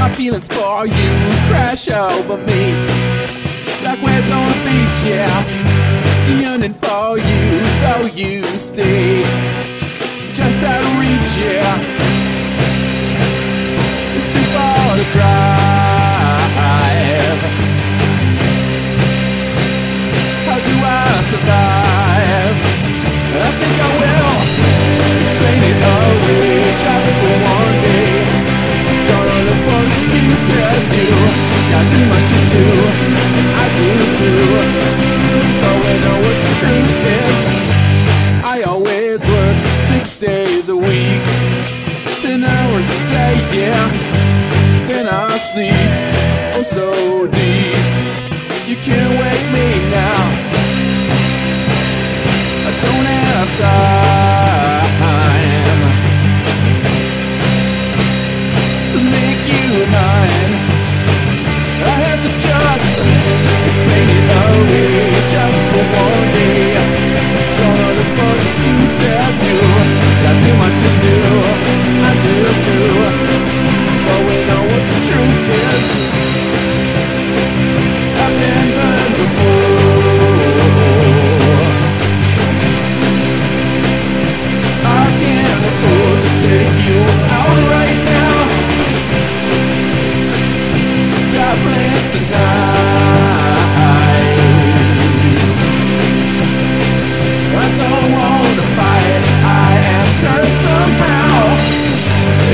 My feelings for you crash over me like waves on a beach, yeah. Yearning for you, though you stay just out of reach, yeah. Truth is. I always work six days a week, ten hours a day, yeah. Then I sleep, oh so deep. You can't wake me. happiness tonight. I don't wanna fight. I am cursed somehow.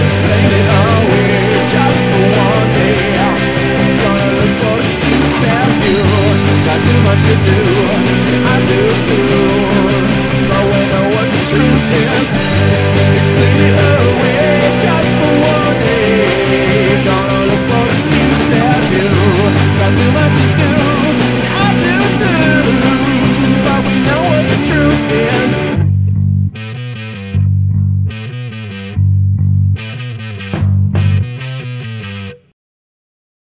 Explain it away just for one day. I'm gonna look for excuses. You got too much to do.